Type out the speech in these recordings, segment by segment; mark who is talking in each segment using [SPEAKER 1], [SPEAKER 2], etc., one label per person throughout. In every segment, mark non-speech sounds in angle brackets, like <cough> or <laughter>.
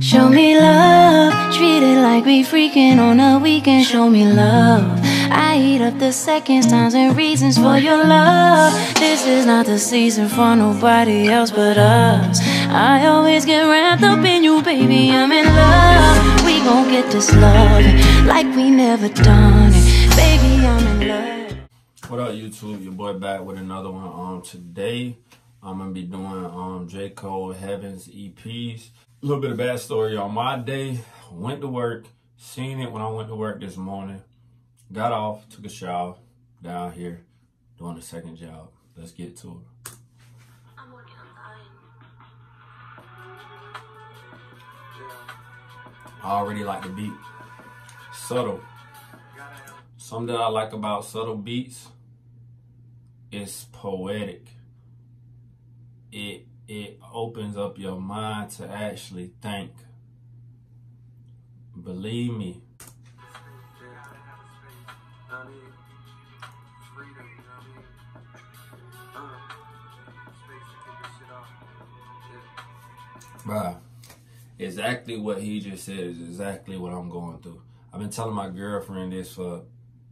[SPEAKER 1] Show me love, treat it like we freaking on a weekend. Show me love. I eat up the seconds, times, and reasons for your love. This is not the season for nobody else but us. I always get wrapped up in you, baby. I'm in love. We gon' get this love like we never done it. Baby, I'm in love.
[SPEAKER 2] What up, YouTube? Your boy back with another one. Um, today I'm gonna be doing um J Cole Heavens EPs. A little bit of bad story on my day. Went to work, seen it when I went to work this morning. Got off, took a shower down here, doing the second job. Let's get to it. I already like the beat. Subtle. Something that I like about subtle beats is poetic. It it opens up your mind to actually think. Believe me. Bruh, exactly what he just said is exactly what I'm going through. I've been telling my girlfriend this for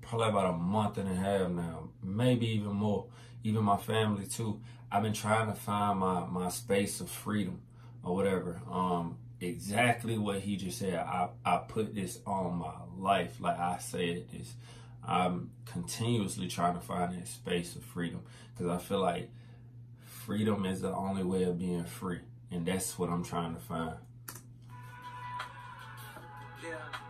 [SPEAKER 2] probably about a month and a half now, maybe even more. Even my family too. I've been trying to find my my space of freedom or whatever. Um, exactly what he just said. I I put this on my life, like I said this. I'm continuously trying to find that space of freedom because I feel like freedom is the only way of being free, and that's what I'm trying to find.
[SPEAKER 3] Yeah.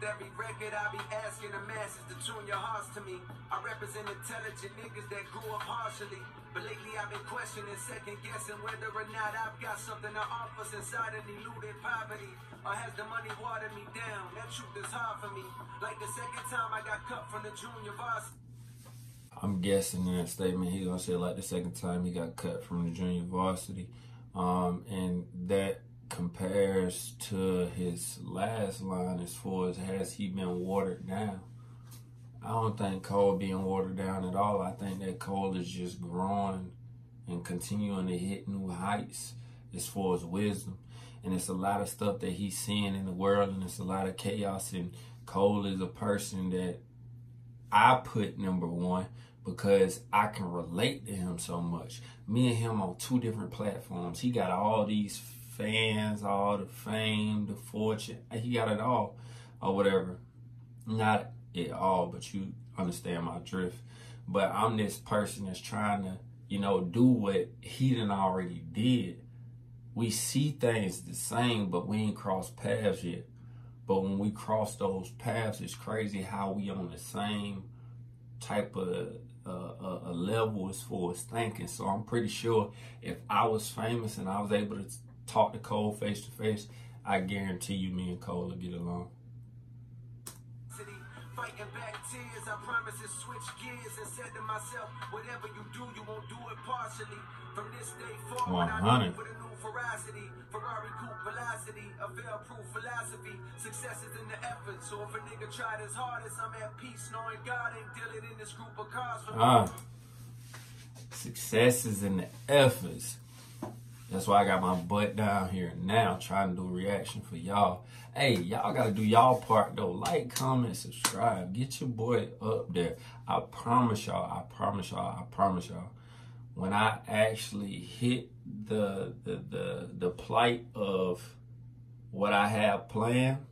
[SPEAKER 3] With every record, I be asking the masses to tune your hearts to me. I represent intelligent niggas that grew up partially. But lately I've been questioning, second guessing whether or not I've got something to offer since I done eluded poverty. Or has the money watered me down? That truth is hard for me. Like the second time I got cut from the junior varsity.
[SPEAKER 2] I'm guessing in that statement he's gonna say like the second time he got cut from the junior varsity, um, and that compares to his last line as far as has he been watered down. I don't think Cole being watered down at all. I think that Cole is just growing and continuing to hit new heights as far as wisdom. And it's a lot of stuff that he's seeing in the world, and it's a lot of chaos. And Cole is a person that I put number one because I can relate to him so much. Me and him on two different platforms. He got all these fans, all the fame, the fortune. He got it all, or whatever. Not it all, but you understand my drift. But I'm this person that's trying to, you know, do what he done already did. We see things the same, but we ain't crossed paths yet. But when we cross those paths, it's crazy how we on the same type of uh, uh, a level as far as thinking. So I'm pretty sure if I was famous and I was able to talk to Cole face to face, I guarantee you, me and Cole will get along.
[SPEAKER 3] Fighting back tears, I promise to switch gears and said to myself, whatever you do, you won't do it partially. From this day forward, I
[SPEAKER 2] 100.
[SPEAKER 3] know with a new ferocity, Ferrari coupe velocity, a veil-proof philosophy. Success is in the effort, so if a nigga tried his hardest, I'm at peace, knowing God ain't dealing in this group of cars for.
[SPEAKER 2] Ah, success is in the efforts. That's why I got my butt down here now trying to do a reaction for y'all. Hey, y'all gotta do y'all part though. Like, comment, subscribe. Get your boy up there. I promise y'all, I promise y'all, I promise y'all. When I actually hit the the the, the plight of what I have planned,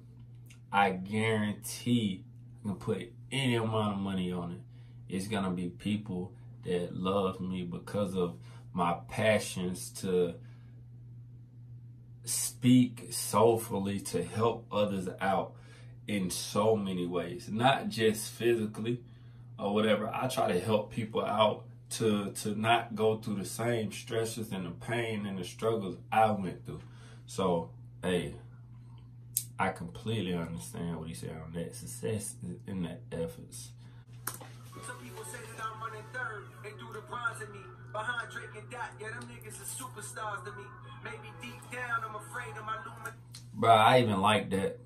[SPEAKER 2] I guarantee I can put any amount of money on it. It's gonna be people that love me because of my passions to speak soulfully to help others out in so many ways, not just physically or whatever. I try to help people out to to not go through the same stresses and the pain and the struggles I went through. So, hey, I completely understand what he said on that. Success in efforts.
[SPEAKER 3] Some people say that I'm running third and do the in me. Behind Drake and Dot, yeah, them niggas are superstars to me. Maybe deep down, I'm afraid of my lumin.
[SPEAKER 2] Bro, I even like that.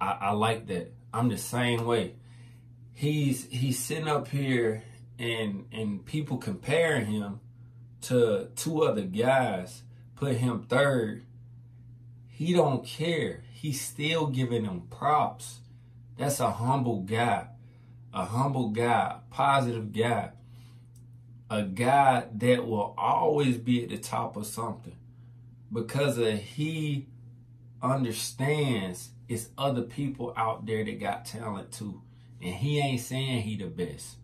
[SPEAKER 2] I, I like that. I'm the same way. He's he's sitting up here and and people comparing him to two other guys, put him third, he don't care. He's still giving them props. That's a humble guy. A humble guy, positive guy. A guy that will always be at the top of something. Because of he understands it's other people out there that got talent too. And he ain't saying he the best.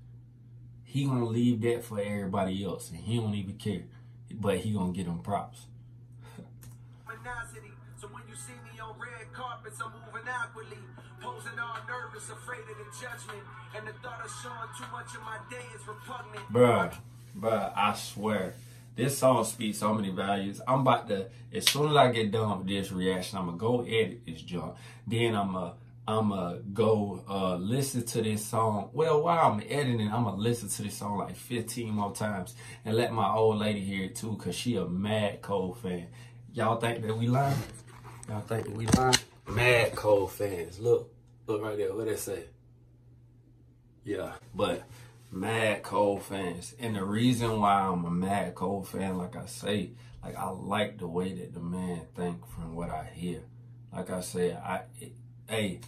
[SPEAKER 2] He gonna leave that for everybody else, and he don't even care. But he gonna get them props.
[SPEAKER 3] so when you see me on red carpets, I'm moving awkwardly, posing all nervous, afraid of the judgment, and the thought of showing too much of my day is repugnant.
[SPEAKER 2] Bruh, bruh, I swear. This song speaks so many values. I'm about to, as soon as I get done with this reaction, I'm gonna go edit this junk. Then I'm gonna I'm gonna go uh, listen to this song. Well, while I'm editing, I'm gonna listen to this song like 15 more times and let my old lady hear it too, cause she a mad Cole fan. Y'all think that we lying? Y'all think that we lying? Mad Cole fans. Look, look right there. What they say? Yeah, but mad Cole fans. And the reason why I'm a mad Cole fan, like I say, like I like the way that the man think from what I hear. Like I say, I, it, hey,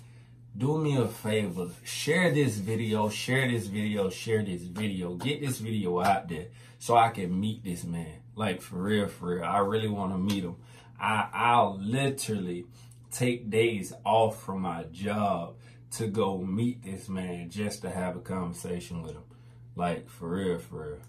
[SPEAKER 2] do me a favor, share this video, share this video, share this video, get this video out there so I can meet this man. Like for real, for real. I really want to meet him. I, I'll literally take days off from my job to go meet this man just to have a conversation with him. Like, for real, for real.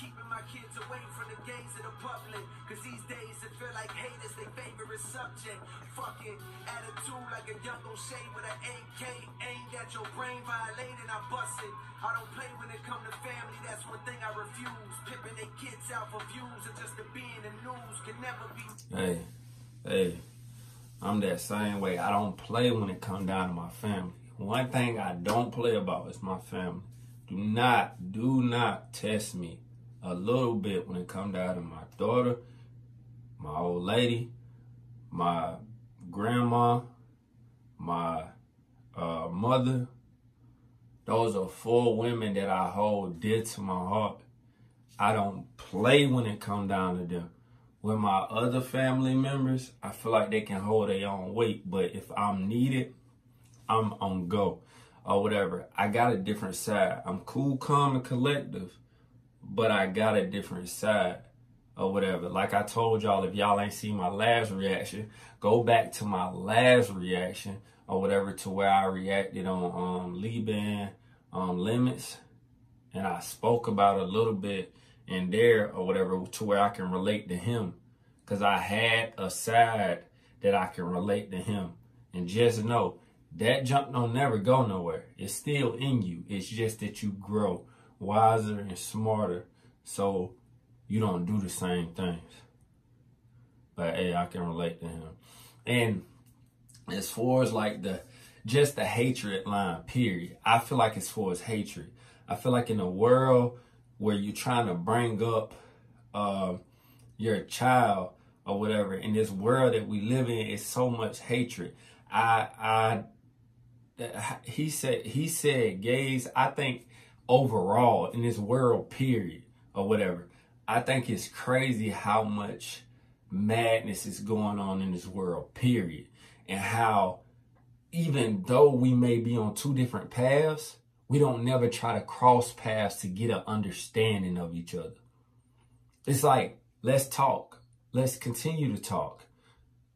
[SPEAKER 3] Keeping my kids away from the gaze of the public. Cause these days it feel like hate is their favorite subject. Fucking attitude like a young O'Shea with an AK aimed at your brain, violating, I bust it. I don't play when it come to family, that's one thing I refuse. Pimping their kids out for views and just to be in the news can never be.
[SPEAKER 2] Hey, hey. I'm that same way. I don't play when it come down to my family. One thing I don't play about is my family. Do not, do not test me a little bit when it comes down to my daughter, my old lady, my grandma, my uh, mother. Those are four women that I hold dear to my heart. I don't play when it comes down to them. With my other family members, I feel like they can hold their own weight. But if I'm needed, I'm on go or whatever. I got a different side. I'm cool, calm, and collective, but I got a different side or whatever. Like I told y'all, if y'all ain't seen my last reaction, go back to my last reaction or whatever to where I reacted on um Liban um limits and I spoke about a little bit in there or whatever to where I can relate to him. Cause I had a side that I can relate to him. And just know that junk don't never go nowhere. It's still in you. It's just that you grow wiser and smarter so you don't do the same things. But hey, I can relate to him. And as far as like the just the hatred line, period. I feel like as far as hatred, I feel like in a world where you're trying to bring up uh, your child or whatever, in this world that we live in, is so much hatred. I I he said he said gays i think overall in this world period or whatever i think it's crazy how much madness is going on in this world period and how even though we may be on two different paths we don't never try to cross paths to get an understanding of each other. It's like let's talk. Let's continue to talk.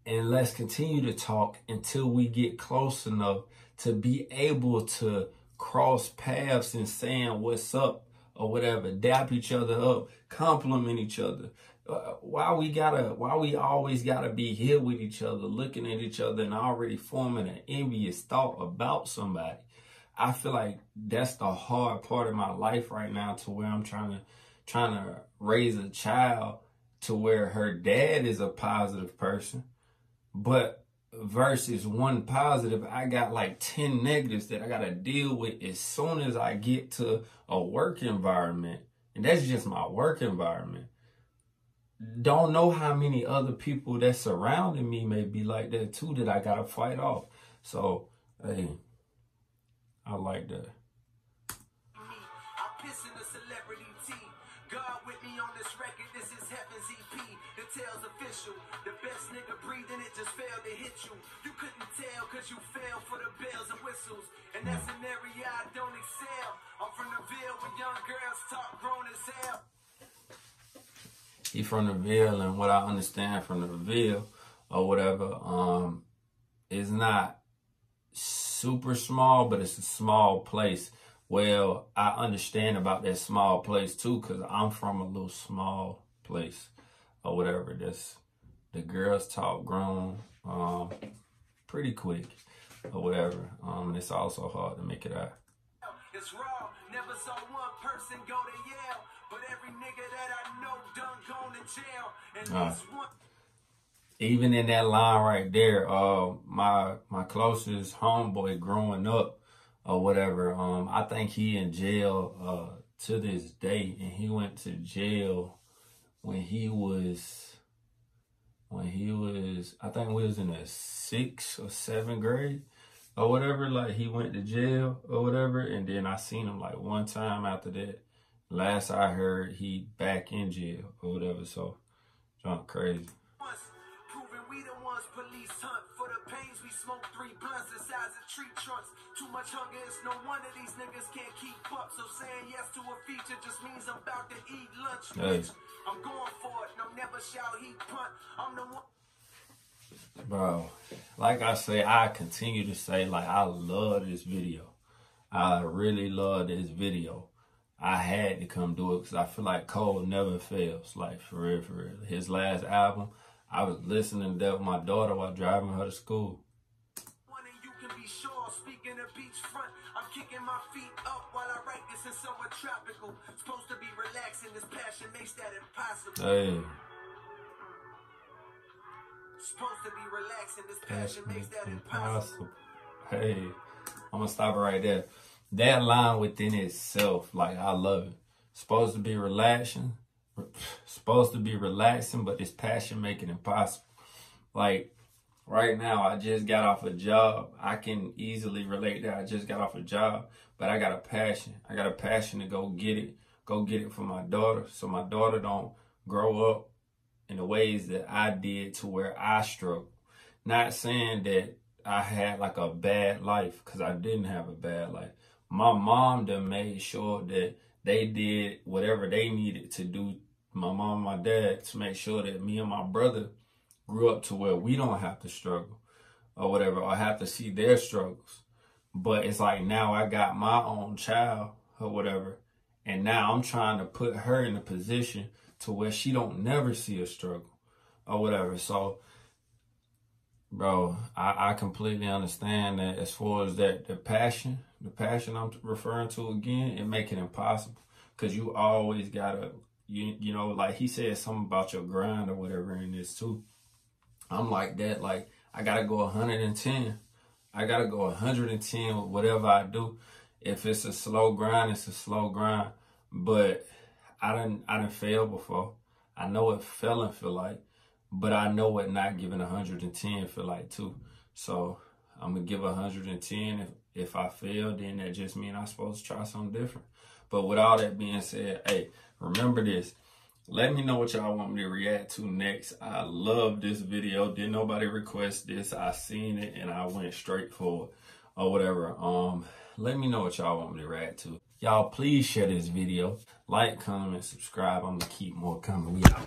[SPEAKER 2] And let's continue to talk until we get close enough to be able to cross paths and saying what's up or whatever, dap each other up, compliment each other. Uh, why we gotta, why we always gotta be here with each other, looking at each other and already forming an envious thought about somebody. I feel like that's the hard part of my life right now to where I'm trying to, trying to raise a child to where her dad is a positive person but versus one positive, I got like 10 negatives that I got to deal with as soon as I get to a work environment. And that's just my work environment. Don't know how many other people that surrounding me may be like that too that I got to fight off. So, hey, I like that.
[SPEAKER 3] You. You couldn't tell cause you fell for the bells and whistles. And that's an area I don't excel. I'm from the Ville where young girls talk grown as hell.
[SPEAKER 2] he from the Ville, and what I understand from the Ville or whatever, um, is not super small, but it's a small place. Well, I understand about that small place too, cause I'm from a little small place or whatever. That's the girls talk grown, um, pretty quick or whatever. Um, and it's also hard to make it out.
[SPEAKER 3] It's raw. Never saw one person go to Yale, but every nigga that I know done gone to jail. And this one.
[SPEAKER 2] even in that line right there, uh, my my closest homeboy growing up or whatever, um, I think he in jail uh to this day, and he went to jail when he was when he was I think we was in the sixth or seventh grade or whatever. Like he went to jail or whatever, and then I seen him like one time after that. Last I heard, he back in jail or whatever. So, drunk crazy.
[SPEAKER 3] Smoke three blunts the size of tree trunks. Too much hunger, it's no wonder these niggas can't keep up. So saying yes to a feature just means I'm about to eat lunch. Bitch, I'm going for it, and I'm never shall he punt. I'm the one.
[SPEAKER 2] Bro, like I say, I continue to say, like, I love this video. I really love this video. I had to come do it because I feel like Cole never fails. Like, for real, for real. His last album, I was listening to that with my daughter while driving her to school.
[SPEAKER 3] One and you can be sure. Speaking of beachfront, I'm kicking my feet up while I write this in somewhere tropical. Supposed to be relaxing, this passion makes that impossible.
[SPEAKER 2] Hey,
[SPEAKER 3] Supposed to be relaxing, this passion makes that
[SPEAKER 2] impossible.
[SPEAKER 3] impossible.
[SPEAKER 2] Hey, I'm gonna stop it right there. That line within itself, like I love it. Supposed to be relaxing, <sighs> supposed to be relaxing, but this passion make it impossible. Like right now, I just got off a job. I can easily relate that I just got off a job, but I got a passion. I got a passion to go get it, go get it for my daughter, so my daughter don't grow up in the ways that I did to where I struggle. Not saying that I had like a bad life, because I didn't have a bad life. My mom done made sure that they did whatever they needed to do, my mom my dad, to make sure that me and my brother grew up to where we don't have to struggle or whatever, or have to see their struggles. But it's like now I got my own child or whatever, and now I'm trying to put her in a position to where she don't never see a struggle or whatever. So, bro, I, I completely understand that as far as that the passion, the passion I'm referring to again, it make it impossible because you always gotta, you you know, like he said something about your grind or whatever in this too. I'm like that, like I gotta go 110. I gotta go 110 with whatever I do. If it's a slow grind, it's a slow grind. But I didn't I didn't fail before. I know what failing feel like, but I know what not giving 110 feel like too. So I'm gonna give 110. If if I fail, then that just means I'm supposed to try something different. But with all that being said, hey, remember this. Let me know what y'all want me to react to next. I love this video. Did nobody request this? I seen it and I went straight for it or whatever. Um, let me know what y'all want me to react to. Y'all please share this video. Like, comment, subscribe. I'm gonna keep more coming. We out.